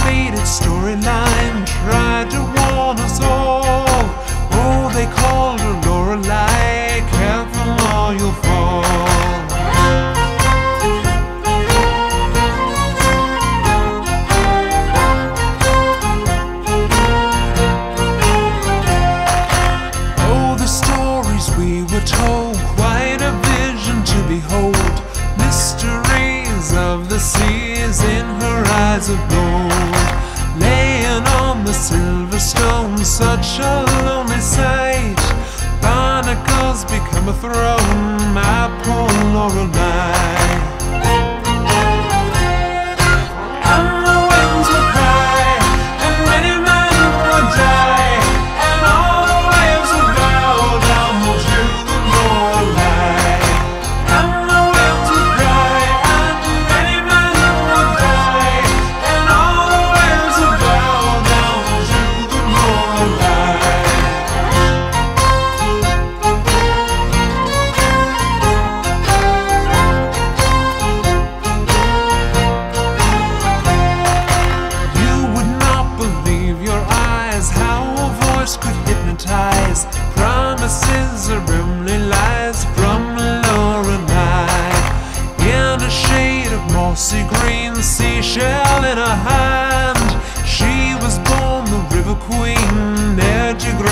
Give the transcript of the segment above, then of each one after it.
Faded storyline tried to warn us all. Oh, they called her Loreley, careful or you'll fall. Oh, the stories we were told, quite a vision to behold. Mysteries of the seas in her eyes of gold. such a lonely sight. Barnacles become a throne, my poor Loreley.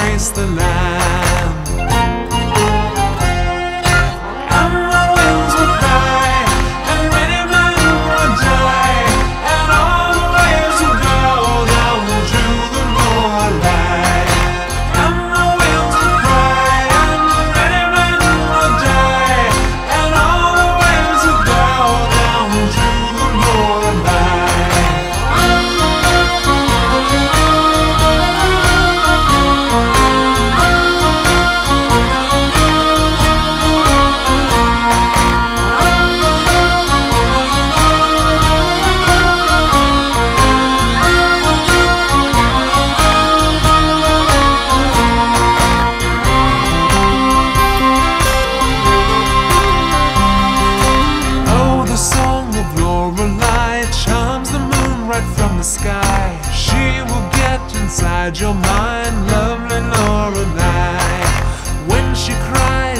embrace the light. right from the sky. She will get inside your mind, lovely Loreley. When she cries.